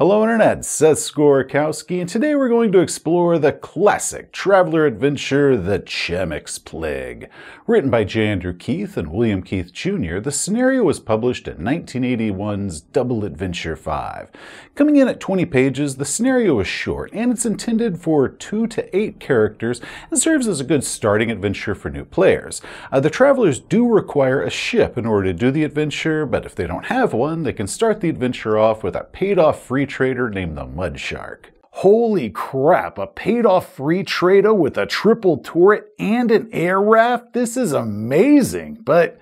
Hello Internet, Seth Skorkowsky, and today we're going to explore the classic Traveller adventure, The Chamax Plague. Written by J. Andrew Keith and William Keith Jr., the scenario was published in 1981's Double Adventure 5. Coming in at 20 pages, the scenario is short, and it's intended for 2 to 8 characters and serves as a good starting adventure for new players. Uh, the travelers do require a ship in order to do the adventure, but if they don't have one, they can start the adventure off with a paid-off free trader named the Mud Shark. Holy crap, a paid off free trader with a triple turret and an air raft? This is amazing. But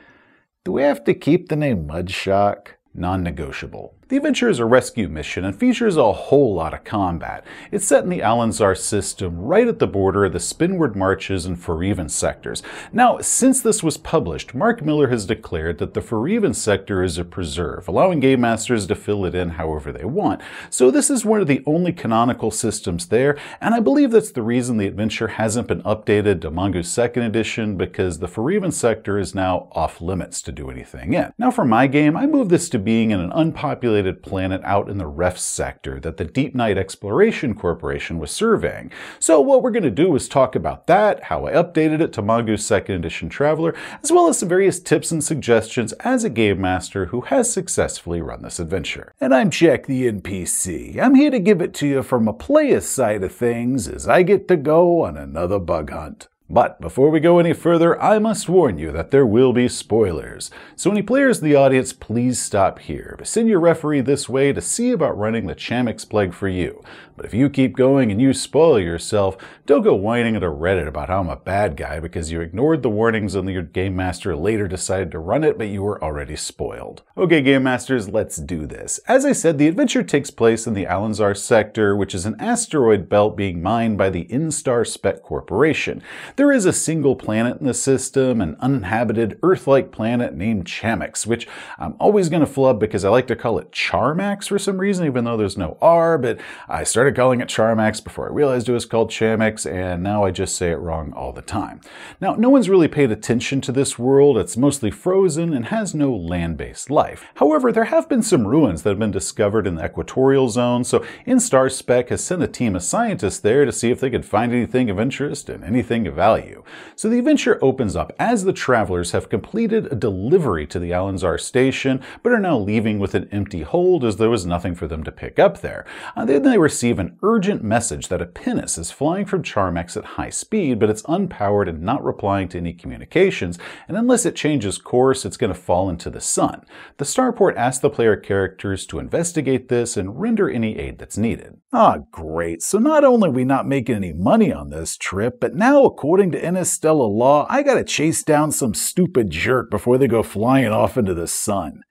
do we have to keep the name Mud Shark? Non negotiable. The adventure is a rescue mission and features a whole lot of combat. It's set in the Alanzar system, right at the border of the Spinward Marches and Foreven sectors. Now, since this was published, Marc Miller has declared that the Foreven sector is a preserve, allowing game masters to fill it in however they want. So this is one of the only canonical systems there, and I believe that's the reason the adventure hasn't been updated to Mongoose 2nd edition, because the Foreven sector is now off limits to do anything in. Now for my game, I moved this to being in an unpopulated planet out in the Reft sector that the Deep Night Exploration Corporation was surveying. So what we're going to do is talk about that, how I updated it to Mongoose 2nd Edition Traveller, as well as some various tips and suggestions as a game master who has successfully run this adventure. And I'm Jack the NPC. I'm here to give it to you from a player's side of things as I get to go on another bug hunt. But before we go any further, I must warn you that there will be spoilers. So any players in the audience, please stop here. Send your referee this way to see about running the Chamax Plague for you. But if you keep going and you spoil yourself, don't go whining at a Reddit about how I'm a bad guy because you ignored the warnings and your game master later decided to run it, but you were already spoiled. Okay, game masters, let's do this. As I said, the adventure takes place in the Alanzar sector, which is an asteroid belt being mined by the Instar Spec Corporation. There is a single planet in the system, an uninhabited Earth-like planet named Chamax, which I'm always going to flub because I like to call it Charmax for some reason, even though there's no R, but I started started calling it Charmax before I realized it was called Chamax, and now I just say it wrong all the time. Now, no one's really paid attention to this world. It's mostly frozen and has no land-based life. However, there have been some ruins that have been discovered in the equatorial zone, so Instar Spec has sent a team of scientists there to see if they could find anything of interest and anything of value. So the adventure opens up as the travelers have completed a delivery to the Alanzar station, but are now leaving with an empty hold as there was nothing for them to pick up there. Uh, then they receive an urgent message that a pinnace is flying from Charmex at high speed, but it's unpowered and not replying to any communications, and unless it changes course, it's going to fall into the sun. The starport asks the player characters to investigate this and render any aid that's needed. Ah, great. So not only are we not making any money on this trip, but now, according to Interstellar law, I gotta chase down some stupid jerk before they go flying off into the sun.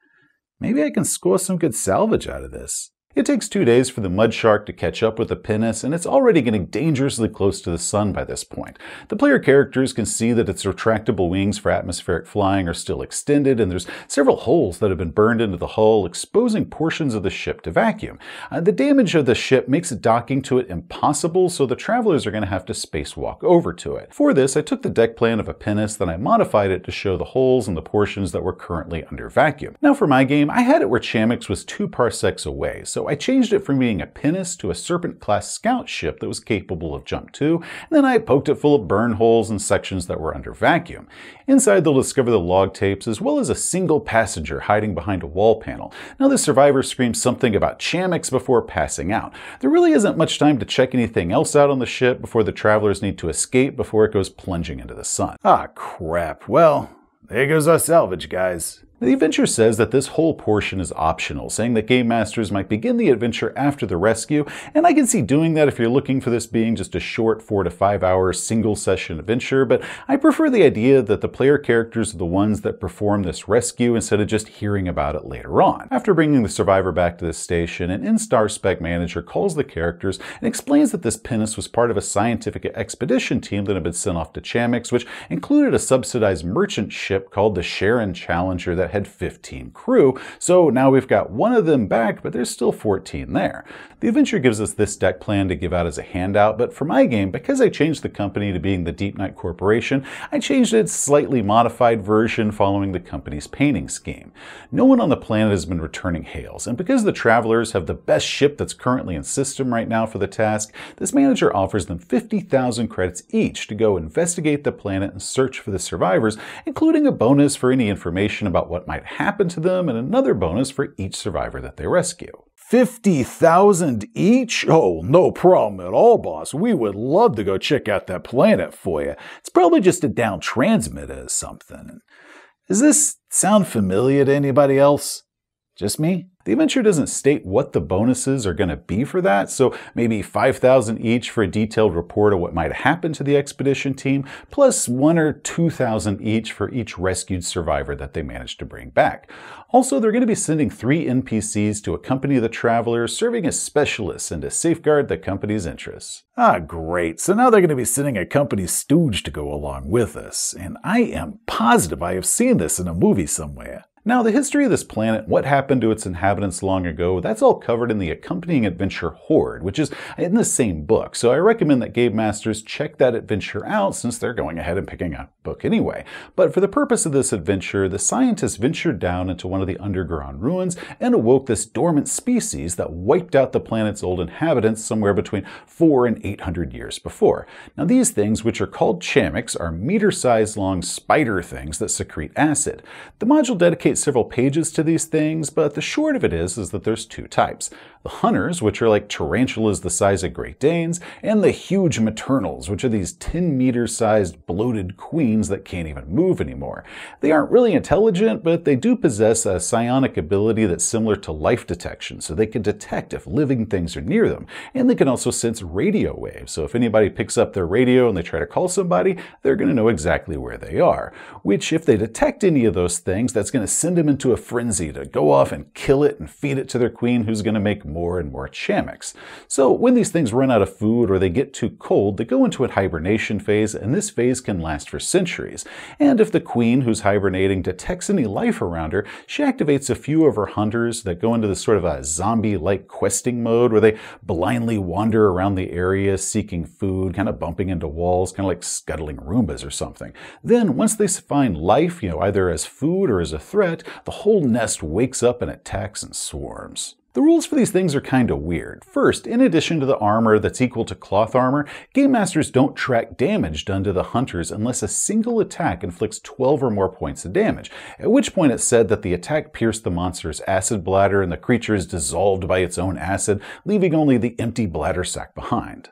Maybe I can score some good salvage out of this. It takes two days for the mud shark to catch up with the pinnace, and it's already getting dangerously close to the sun by this point. The player characters can see that its retractable wings for atmospheric flying are still extended, and there's several holes that have been burned into the hull, exposing portions of the ship to vacuum. Uh, the damage of the ship makes docking to it impossible, so the travelers are going to have to spacewalk over to it. For this, I took the deck plan of a pinnace, then I modified it to show the holes and the portions that were currently under vacuum. Now for my game, I had it where Chamax was two parsecs away, so I changed it from being a pinnace to a Serpent-class scout ship that was capable of jump 2, and then I poked it full of burn holes and sections that were under vacuum. Inside they'll discover the log tapes as well as a single passenger hiding behind a wall panel. Now the survivor screams something about Chamax before passing out. There really isn't much time to check anything else out on the ship before the travelers need to escape before it goes plunging into the sun. Ah crap, well, there goes our salvage guys. The adventure says that this whole portion is optional, saying that game masters might begin the adventure after the rescue, and I can see doing that if you're looking for this being just a short 4 to 5 hour single session adventure, but I prefer the idea that the player characters are the ones that perform this rescue instead of just hearing about it later on. After bringing the survivor back to the station, an Instar Spec manager calls the characters and explains that this pinnace was part of a scientific expedition team that had been sent off to Chamax, which included a subsidized merchant ship called the Sharon Challenger that Had 15 crew, so now we've got one of them back, but there's still 14 there. The adventure gives us this deck plan to give out as a handout, but for my game, because I changed the company to being the Deep Night Corporation, I changed its slightly modified version following the company's painting scheme. No one on the planet has been returning hails, and because the Travelers have the best ship that's currently in system right now for the task, this manager offers them 50,000 credits each to go investigate the planet and search for the survivors, including a bonus for any information about what might happen to them and another bonus for each survivor that they rescue. 50,000 each? Oh, no problem at all, boss. We would love to go check out that planet for you. It's probably just a down transmitter or something. Does this sound familiar to anybody else? Just me? The adventure doesn't state what the bonuses are going to be for that, so maybe 5,000 each for a detailed report of what might happen to the expedition team, plus 1 or 2,000 each for each rescued survivor that they managed to bring back. Also, they're going to be sending three NPCs to accompany the travelers, serving as specialists and to safeguard the company's interests. Ah, great. So now they're going to be sending a company stooge to go along with us, and I am positive I have seen this in a movie somewhere. Now, the history of this planet, what happened to its inhabitants long ago, that's all covered in the accompanying adventure Horde, which is in the same book. So I recommend that Game Masters check that adventure out since they're going ahead and picking a book anyway. But for the purpose of this adventure, the scientists ventured down into one of the underground ruins and awoke this dormant species that wiped out the planet's old inhabitants somewhere between 4 and 800 years before. Now, these things, which are called Chamax, are meter-sized long spider things that secrete acid. The module dedicates several pages to these things, but the short of it is, is that there's two types. The hunters, which are like tarantulas the size of Great Danes, and the huge maternals, which are these 10 meter sized bloated queens that can't even move anymore. They aren't really intelligent, but they do possess a psionic ability that's similar to life detection, so they can detect if living things are near them. And they can also sense radio waves, so if anybody picks up their radio and they try to call somebody, they're going to know exactly where they are. Which, if they detect any of those things, that's going to send them into a frenzy to go off and kill it and feed it to their queen, who's going to make more and more Chamax. So when these things run out of food or they get too cold, they go into a hibernation phase, and this phase can last for centuries. And if the queen who's hibernating detects any life around her, she activates a few of her hunters that go into this sort of a zombie-like questing mode where they blindly wander around the area seeking food, kind of bumping into walls, kind of like scuttling Roombas or something. Then once they find life, you know, either as food or as a threat, the whole nest wakes up and attacks and swarms. The rules for these things are kinda weird. First, in addition to the armor that's equal to cloth armor, Game Masters don't track damage done to the hunters unless a single attack inflicts 12 or more points of damage, at which point it's said that the attack pierced the monster's acid bladder and the creature is dissolved by its own acid, leaving only the empty bladder sac behind.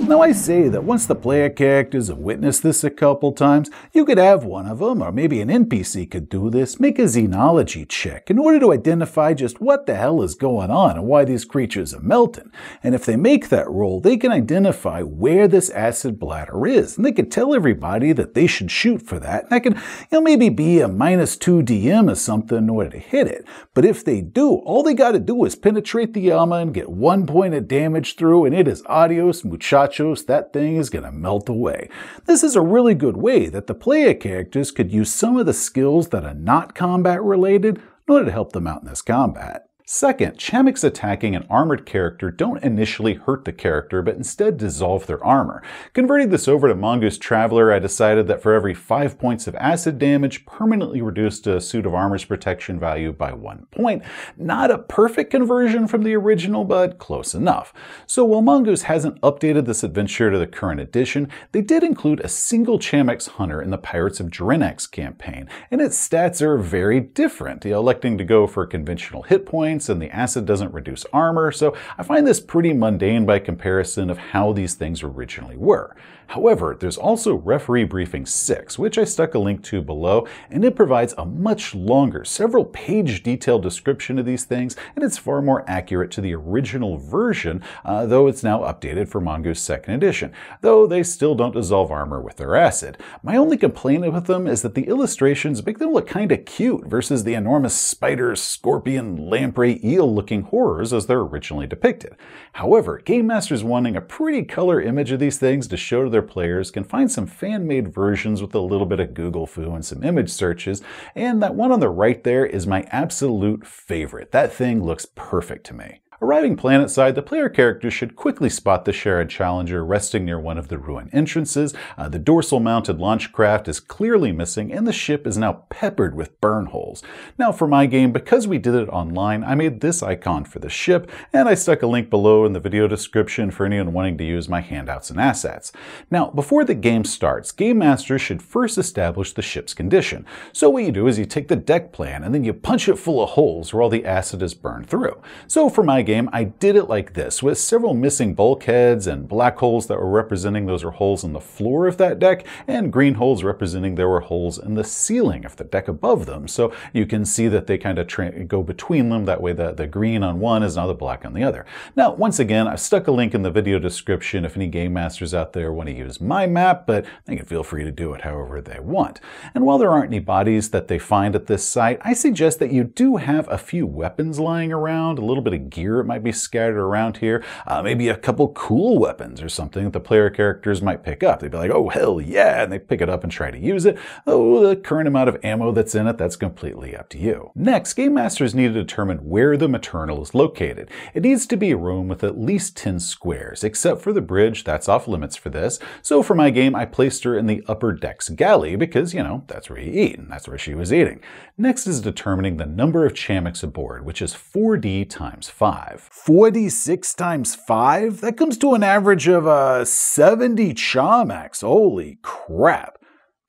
Now I say that once the player characters have witnessed this a couple times, you could have one of them, or maybe an NPC could do this, make a xenology check in order to identify just what the hell is going on and why these creatures are melting. And if they make that roll, they can identify where this acid bladder is. And they can tell everybody that they should shoot for that. And that can, you know, maybe be a minus two DM or something in order to hit it. But if they do, all they got to do is penetrate the armor and get one point of damage through, and it is adios muchachos. That thing is going to melt away. This is a really good way that the player characters could use some of the skills that are not combat related in order to help them out in this combat. Second, Chamax attacking an armored character don't initially hurt the character, but instead dissolve their armor. Converting this over to Mongoose Traveller, I decided that for every 5 points of acid damage, permanently reduced a suit of armor's protection value by 1 point. Not a perfect conversion from the original, but close enough. So while Mongoose hasn't updated this adventure to the current edition, they did include a single Chamax hunter in the Pirates of Drinax campaign, and its stats are very different, electing to go for a conventional hit points points and the acid doesn't reduce armor, so I find this pretty mundane by comparison of how these things originally were. However, there's also Referee Briefing 6, which I stuck a link to below, and it provides a much longer, several page detailed description of these things, and it's far more accurate to the original version, uh, though it's now updated for Mongoose 2nd edition, though they still don't dissolve armor with their acid. My only complaint with them is that the illustrations make them look kinda cute versus the enormous spider, scorpion, lamprey, eel looking horrors as they're originally depicted. However, Game Master's wanting a pretty color image of these things to show to their players can find some fan-made versions with a little bit of Google foo and some image searches, and that one on the right there is my absolute favorite. That thing looks perfect to me. Arriving planetside, the player character should quickly spot the Charon Challenger resting near one of the ruin entrances. Uh, the dorsal mounted launch craft is clearly missing, and the ship is now peppered with burn holes. Now, for my game, because we did it online, I made this icon for the ship, and I stuck a link below in the video description for anyone wanting to use my handouts and assets. Now, before the game starts, Game Master should first establish the ship's condition. So what you do is you take the deck plan, and then you punch it full of holes where all the acid is burned through. So for my game, game, I did it like this, with several missing bulkheads and black holes that were representing those are holes in the floor of that deck, and green holes representing there were holes in the ceiling of the deck above them. So you can see that they kind of go between them. That way the, the green on one is now the black on the other. Now, once again, I've stuck a link in the video description if any game masters out there want to use my map, but they can feel free to do it however they want. And while there aren't any bodies that they find at this site, I suggest that you do have a few weapons lying around, a little bit of gear might be scattered around here. Uh, maybe a couple cool weapons or something that the player characters might pick up. They'd be like, oh, hell yeah, and they pick it up and try to use it. Oh, the current amount of ammo that's in it, that's completely up to you. Next, Game Masters need to determine where the maternal is located. It needs to be a room with at least 10 squares, except for the bridge, that's off limits for this. So for my game, I placed her in the upper deck's galley because, you know, that's where you eat, and that's where she was eating. Next is determining the number of Chamax aboard, which is 4D times 5. 46 times 5? That comes to an average of uh, 70 Chamax. Holy crap.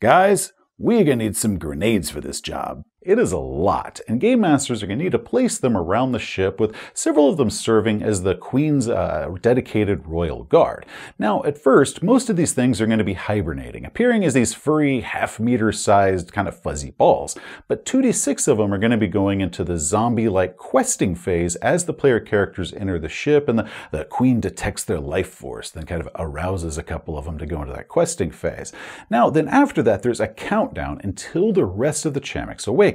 Guys, we're gonna need some grenades for this job. It is a lot, and game masters are going to need to place them around the ship, with several of them serving as the Queen's uh, dedicated royal guard. Now, at first, most of these things are going to be hibernating, appearing as these furry, half meter sized, kind of fuzzy balls. But 2d6 of them are going to be going into the zombie like questing phase as the player characters enter the ship, and the, the Queen detects their life force, then kind of arouses a couple of them to go into that questing phase. Now, then after that, there's a countdown until the rest of the Chamax awake.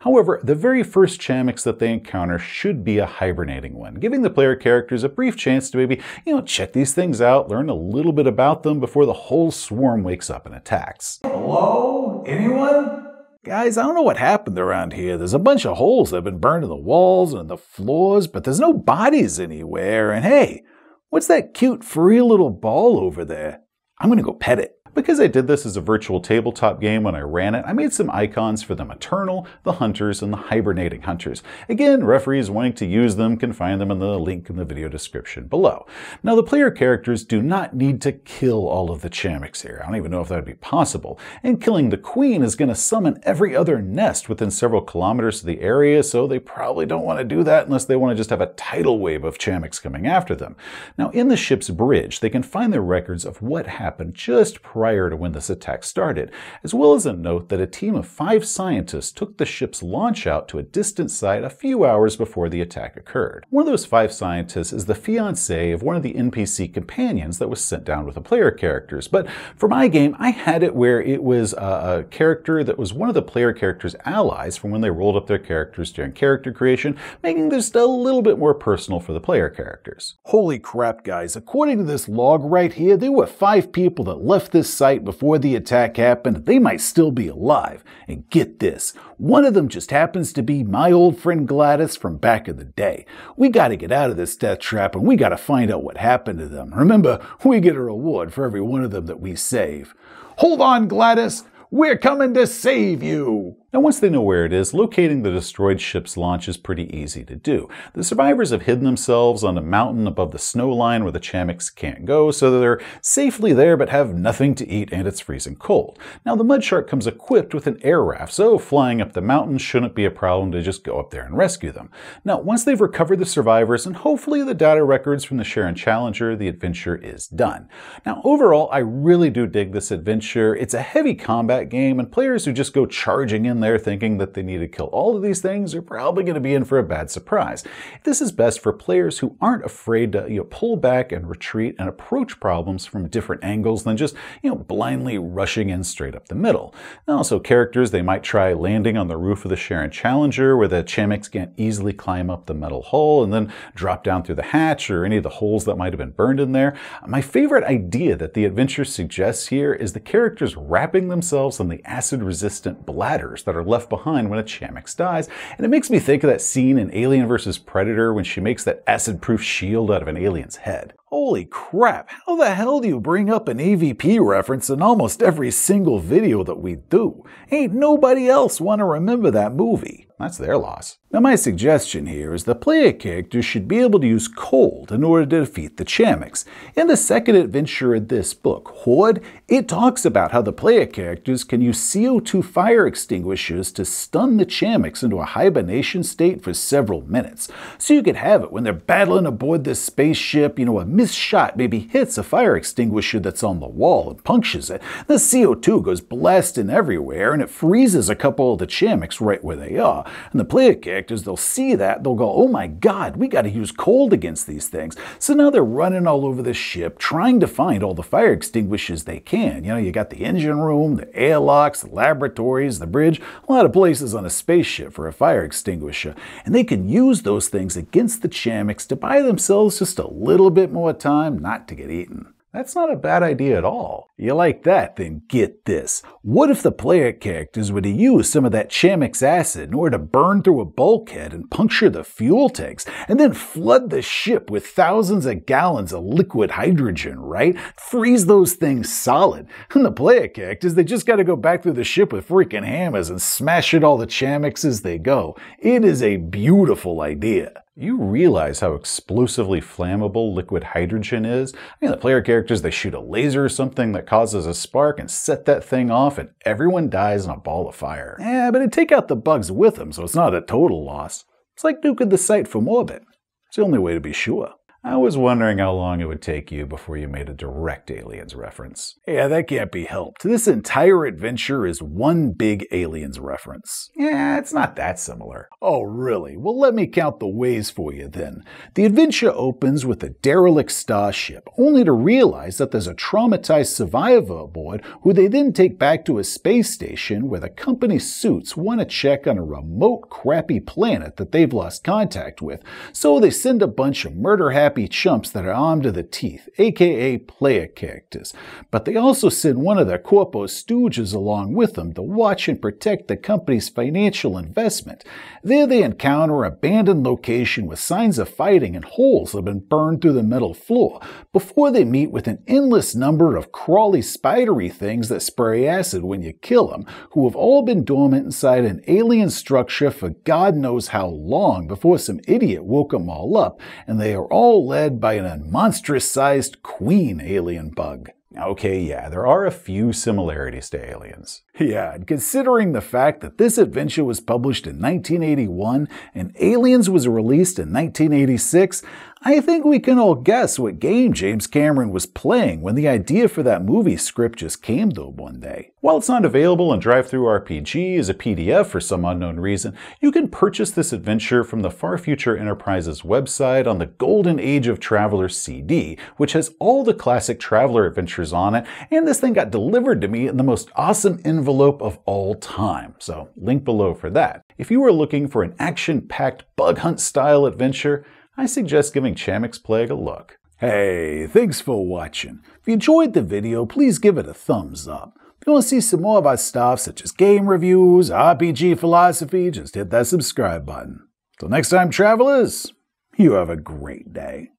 However, the very first Chamax that they encounter should be a hibernating one, giving the player characters a brief chance to maybe, you know, check these things out, learn a little bit about them before the whole swarm wakes up and attacks. Hello? Anyone? Guys, I don't know what happened around here. There's a bunch of holes that have been burned in the walls and the floors, but there's no bodies anywhere. And hey, what's that cute furry little ball over there? I'm gonna go pet it. Because I did this as a virtual tabletop game when I ran it, I made some icons for the maternal, the hunters, and the hibernating hunters. Again, referees wanting to use them can find them in the link in the video description below. Now, the player characters do not need to kill all of the Chamax here. I don't even know if that would be possible. And killing the queen is going to summon every other nest within several kilometers of the area, so they probably don't want to do that unless they want to just have a tidal wave of Chamax coming after them. Now, in the ship's bridge, they can find the records of what happened just prior prior to when this attack started, as well as a note that a team of five scientists took the ship's launch out to a distant site a few hours before the attack occurred. One of those five scientists is the fiancé of one of the NPC companions that was sent down with the player characters, but for my game, I had it where it was a, a character that was one of the player characters' allies from when they rolled up their characters during character creation, making this a little bit more personal for the player characters. Holy crap, guys. According to this log right here, there were five people that left this site before the attack happened, they might still be alive. And get this, one of them just happens to be my old friend Gladys from back in the day. We gotta get out of this death trap and we gotta find out what happened to them. Remember, we get a reward for every one of them that we save. Hold on, Gladys! We're coming to save you! Now, once they know where it is, locating the destroyed ship's launch is pretty easy to do. The survivors have hidden themselves on a mountain above the snow line where the Chamax can't go, so they're safely there but have nothing to eat and it's freezing cold. Now, the Mud Shark comes equipped with an air raft, so flying up the mountain shouldn't be a problem to just go up there and rescue them. Now, once they've recovered the survivors and hopefully the data records from the Sharon Challenger, the adventure is done. Now, overall, I really do dig this adventure. It's a heavy combat game, and players who just go charging in in there thinking that they need to kill all of these things are probably going to be in for a bad surprise. This is best for players who aren't afraid to you know, pull back and retreat and approach problems from different angles than just you know blindly rushing in straight up the middle. And also characters they might try landing on the roof of the Sharon Challenger where the Chamax can't easily climb up the metal hull and then drop down through the hatch or any of the holes that might have been burned in there. My favorite idea that the adventure suggests here is the characters wrapping themselves in the acid resistant bladders that are left behind when a Chamax dies. And it makes me think of that scene in Alien vs. Predator when she makes that acid proof shield out of an alien's head. Holy crap, how the hell do you bring up an AVP reference in almost every single video that we do? Ain't nobody else want to remember that movie. That's their loss. Now, my suggestion here is the player characters should be able to use cold in order to defeat the Chamax. In the second adventure in this book, Horde, it talks about how the player characters can use CO2 fire extinguishers to stun the Chamax into a hibernation state for several minutes. So you could have it when they're battling aboard this spaceship, you know, a missed shot maybe hits a fire extinguisher that's on the wall and punctures it. The CO2 goes blasting everywhere and it freezes a couple of the Chamax right where they are. And the player characters, they'll see that, they'll go, oh my god, we gotta use cold against these things. So now they're running all over the ship, trying to find all the fire extinguishers they can. You know, you got the engine room, the airlocks, the laboratories, the bridge, a lot of places on a spaceship for a fire extinguisher. And they can use those things against the Chamax to buy themselves just a little bit more time not to get eaten. That's not a bad idea at all. You like that? Then get this. What if the player characters were to use some of that Chamax acid in order to burn through a bulkhead and puncture the fuel tanks, and then flood the ship with thousands of gallons of liquid hydrogen, right? Freeze those things solid. And the player characters, they just gotta go back through the ship with freaking hammers and smash it all the Chamax as they go. It is a beautiful idea. You realize how explosively flammable liquid hydrogen is? I mean, the player characters, they shoot a laser or something that causes a spark and set that thing off, and everyone dies in a ball of fire. Yeah, but it take out the bugs with them, so it's not a total loss. It's like nuking the site from orbit. It's the only way to be sure. I was wondering how long it would take you before you made a direct Aliens reference. Yeah, that can't be helped. This entire adventure is one big Aliens reference. Yeah, it's not that similar. Oh, really? Well, let me count the ways for you then. The adventure opens with a derelict starship, only to realize that there's a traumatized survivor aboard who they then take back to a space station where the company suits want to check on a remote, crappy planet that they've lost contact with. So they send a bunch of murder happy happy chumps that are armed to the teeth, aka player characters. But they also send one of their corpo stooges along with them to watch and protect the company's financial investment. There they encounter an abandoned location with signs of fighting and holes that have been burned through the metal floor, before they meet with an endless number of crawly spidery things that spray acid when you kill them, who have all been dormant inside an alien structure for God knows how long before some idiot woke them all up, and they are all led by a monstrous sized queen alien bug. Okay, yeah, there are a few similarities to aliens. Yeah, and considering the fact that this adventure was published in 1981 and Aliens was released in 1986, I think we can all guess what game James Cameron was playing when the idea for that movie script just came to him one day. While it's not available on DriveThruRPG as a PDF for some unknown reason, you can purchase this adventure from the Far Future Enterprises website on the Golden Age of Traveller CD, which has all the classic Traveller adventures on it, and this thing got delivered to me in the most awesome envelope of all time. So, link below for that. If you are looking for an action-packed bug hunt style adventure, I suggest giving Chamax Plague a look. Hey, thanks for watching. If you enjoyed the video, please give it a thumbs up. If you want to see some more of our stuff, such as game reviews, RPG philosophy, just hit that subscribe button. Till next time, travelers, you have a great day.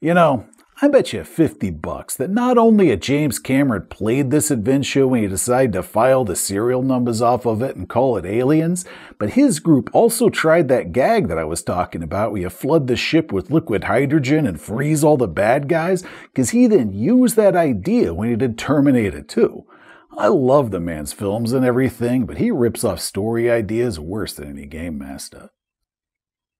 You know, I bet you 50 bucks that not only had James Cameron played this adventure when he decided to file the serial numbers off of it and call it Aliens, but his group also tried that gag that I was talking about where you flood the ship with liquid hydrogen and freeze all the bad guys, because he then used that idea when he did Terminator 2. I love the man's films and everything, but he rips off story ideas worse than any game master.